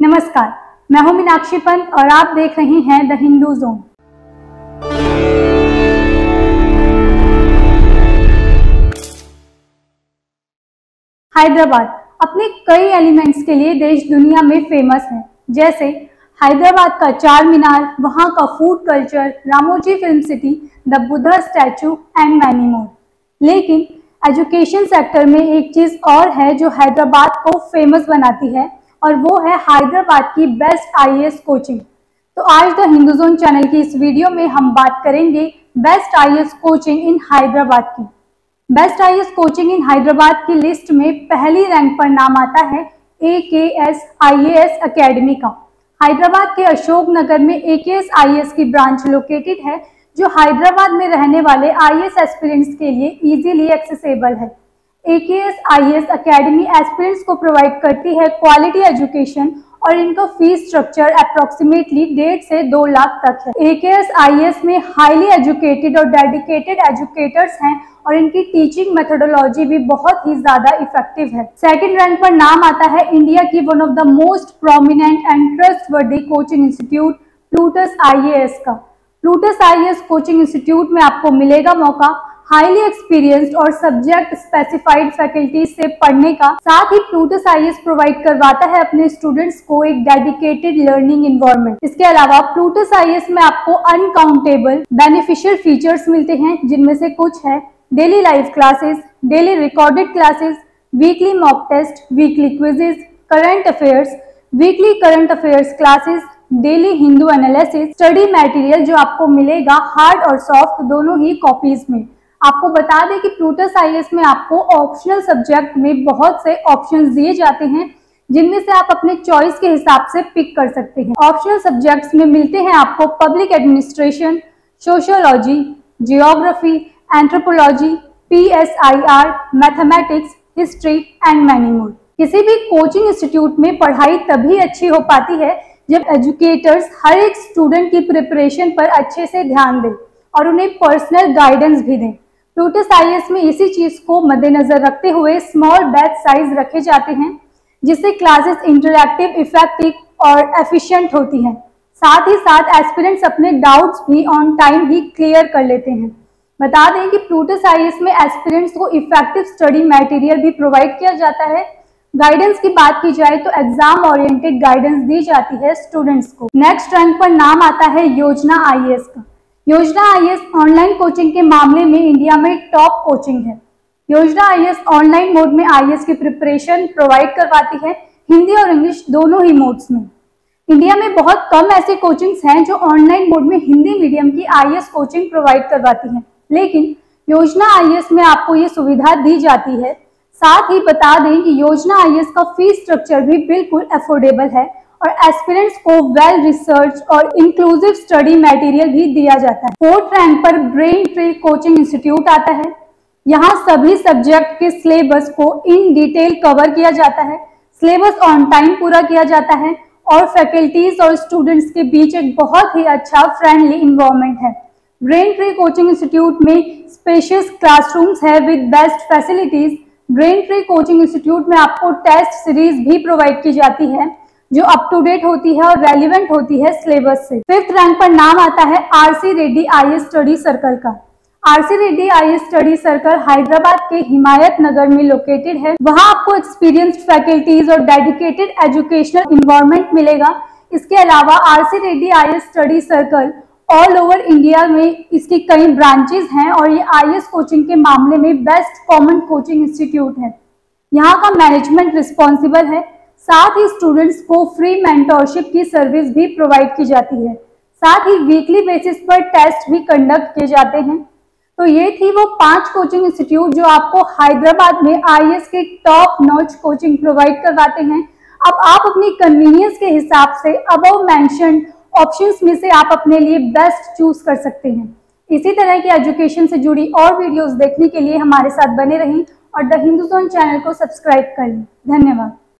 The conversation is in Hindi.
नमस्कार, मैं हूँ मीनाक्षी पंत और आप देख रहे हैं द हिंदू जोन हैदराबाद अपने कई एलिमेंट्स के लिए देश दुनिया में फ़ेमस है। जैसे हैदराबाद का चार मीनार, वहाँ का food culture Ramoji film city the Buddha statue and many more लेकिन एजुकेशन सेक्टर में एक चीज़ और है जो हैदराबाद को फ़ेमस बनाती है और वो है हैदराबाद की बेस्ट आईएएस कोचिंग। तो आज द हिंदू जोन चैनल की इस वीडियो में हम बात करेंगे best IAS coaching in Hyderabad की। Best IAS coaching in Hyderabad की लिस्ट में पहली रैंक पर नाम आता है A K S I S academy का। हैदराबाद के अशोक नगर में A K S I S की ब्रांच लोकेटेड है, जो हैदराबाद में रहने वाले आई एस एस्पिरेंट्स के लिए इजीली एक्सेसिबल है। A K S I S academy aspirants को प्रोवाइड करती है क्वालिटी एजुकेशन और इनका फ़ीस स्ट्रक्चर अप्रोक्सीमेटली डेढ़ से दो लाख तक है। A K S I S में हाईली एजुकेटेड और डेडिकेटेड एजुकेटर्स हैं और इनकी टीचिंग मेथोडोलॉजी भी बहुत ही ज़्यादा इफ़ेक्टिव है। सेकेंड रैंक पर नाम आता है इंडिया की one of the most prominent and trustworthy coaching institute Plutus IAS का। प्लूटस आईएएस कोचिंग इंस्टीट्यूट में आपको मिलेगा मौका। हाईली एक्सपीरियंस्ड और सब्जेक्ट स्पेसिफाइड फैकल्टीज से पढ़ने का, साथ ही प्लूटस आईएएस प्रोवाइड करवाता है अपने स्टूडेंट्स को एक डेडिकेटेड लर्निंग इन्वायरमेंट इसके अलावा प्लूटस आईएएस में आपको अनकाउंटेबल बेनिफिशियल फीचर्स मिलते हैं, जिनमें से कुछ है daily live classes daily recorded classes weekly mock test weekly quizzes current affairs weekly current affairs classes daily Hindu analysis study material जो आपको मिलेगा हार्ड और सॉफ्ट दोनों ही कॉपीज में। आपको बता दें कि प्लूटस आई में आपको ऑप्शनल सब्जेक्ट में बहुत से ऑप्शन दिए जाते हैं, जिनमें से आप अपने चॉइस के हिसाब से पिक कर सकते हैं। ऑप्शनल सब्जेक्ट्स में मिलते हैं आपको public administration sociology geography anthropology P S I R mathematics history and many more किसी भी कोचिंग इंस्टीट्यूट में पढ़ाई तभी अच्छी हो पाती है, जब एजुकेटर्स हर एक स्टूडेंट की प्रिपरेशन पर अच्छे से ध्यान दें और उन्हें पर्सनल गाइडेंस भी दें। टूटस आई में इसी चीज़ को मद्देनजर रखते हुए स्मॉल बैच साइज़ रखे जाते हैं, जिससे क्लासेस इंटरैक्टिव इफ़ेक्टिव और एफिशिएंट होती हैं। साथ ही साथ एस्पिरेंट्स अपने डाउट्स भी ऑन टाइम ही क्लियर कर लेते हैं। बता दें कि प्लूटस आई में एस्पिरेंट्स को इफ़ेक्टिव स्टडी मटेरियल भी प्रोवाइड किया जाता है। गाइडेंस की बात की जाए तो एग्ज़ाम ओरिएंटेड गाइडेंस दी जाती है स्टूडेंट्स को। नेक्स्ट रैंक पर नाम आता है योजना आई का। योजना आई ऑनलाइन कोचिंग के मामले में इंडिया में टॉप कोचिंग है। योजना आई ऑनलाइन मोड में आई की प्रिपरेशन प्रोवाइड करवाती है। हिंदी और इंग्लिश दोनों ही मोड्स में। इंडिया में बहुत कम ऐसे कोचिंग्स हैं जो ऑनलाइन मोड में हिंदी मीडियम की आई कोचिंग प्रोवाइड करवाती हैं। लेकिन योजना आई में आपको ये सुविधा दी जाती है। साथ ही बता दें कि योजना आई का फ़ीस स्ट्रक्चर भी बिल्कुल अफोर्डेबल है और एस्पिरेंट्स को वेल रिसर्च और इंक्लूसिव स्टडी मटेरियल भी दिया जाता है। फोर्थ रैंक पर ब्रेन ट्री कोचिंग इंस्टीट्यूट आता है। यहाँ सभी सब्जेक्ट के सिलेबस को इन डिटेल कवर किया जाता है। सिलेबस ऑन टाइम पूरा किया जाता है और फैकल्टीज और स्टूडेंट्स के बीच एक बहुत ही अच्छा फ्रेंडली इन्वायरमेंट है। ब्रेन ट्री कोचिंग इंस्टीट्यूट में स्पेशियस क्लासरूम्स है with best facilities Brain Tree coaching institute में आपको टेस्ट सीरीज़ भी प्रोवाइड की जाती है। जो अप टू डेट होती है और रेलिवेंट होती है सिलेबस से। फिफ्थ रैंक पर नाम आता है R C Reddy I study circle का। R C Reddy I study circle Hyderabad के हिमायत नगर में लोकेटेड है। वहाँ आपको एक्सपीरियंस्ड फैकल्टीज और डेडिकेटेड एजुकेशनल इन्वायरमेंट मिलेगा। इसके अलावा R C Reddy I study circle all over India में इसकी कई ब्रांचेज हैं और ये आई कोचिंग के मामले में बेस्ट कॉमन कोचिंग इंस्टीट्यूट है। यहाँ का मैनेजमेंट रिस्पॉन्सिबल है। साथ ही स्टूडेंट्स को फ्री मेंटोरशिप की सर्विस भी प्रोवाइड की जाती है। साथ ही वीकली बेसिस पर टेस्ट भी कंडक्ट किए जाते हैं। तो ये थी वो पाँच कोचिंग इंस्टीट्यूट जो आपको हैदराबाद में आई के टॉप नॉच कोचिंग प्रोवाइड करवाते हैं। अब आप अपनी कन्वीनियंस के हिसाब से अब मैंशन ऑप्शंस में से आप अपने लिए बेस्ट चूज़ कर सकते हैं। इसी तरह की एजुकेशन से जुड़ी और वीडियोस देखने के लिए हमारे साथ बने रहें और द हिंदुस्तान चैनल को सब्सक्राइब करें धन्यवाद।